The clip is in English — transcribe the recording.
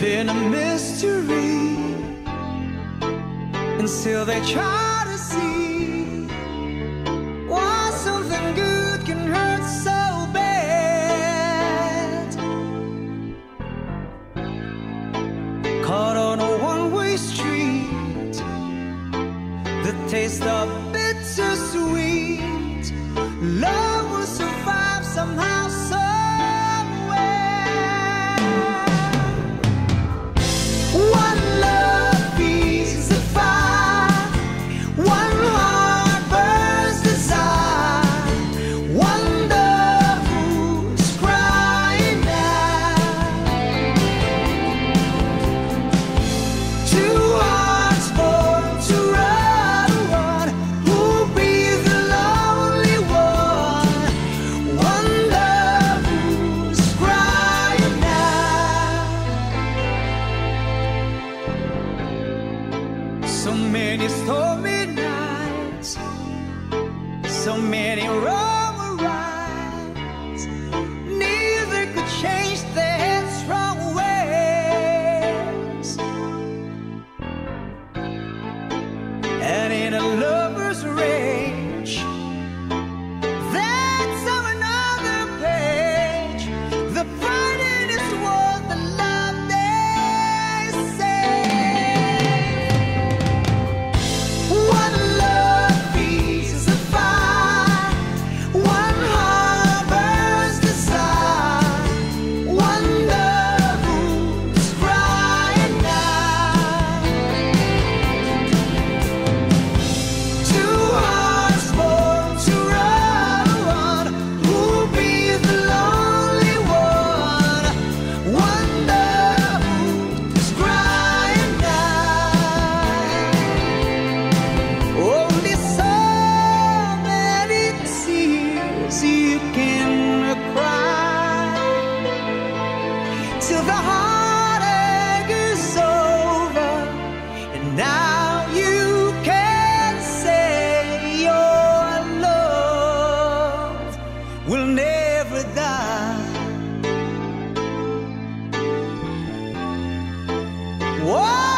been a mystery and still they try to see why something good can hurt so bad. Caught on a one way street, the taste of many stormy nights, so many roads. till the heartache is over and now you can say your love will never die Whoa!